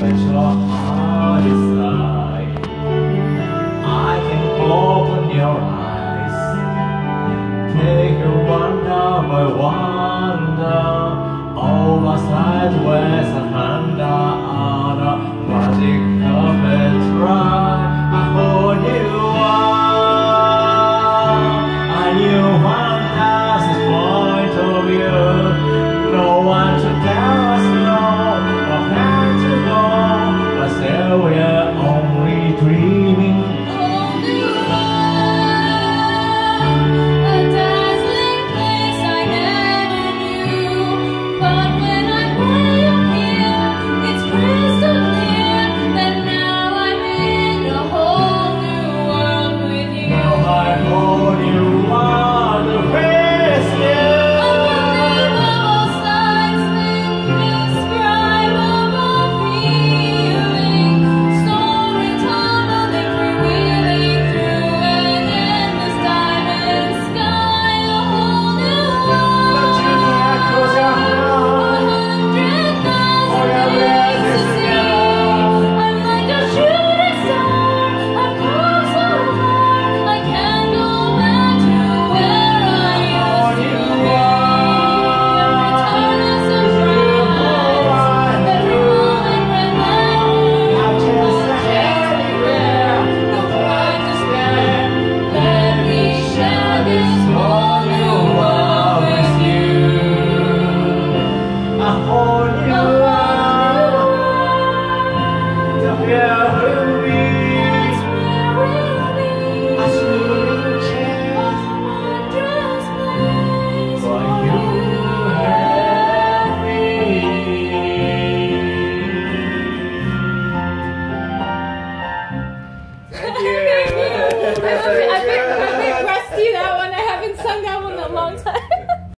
let your heart is light. I can open your eyes, take you wonder by wonder. free. Yahoo!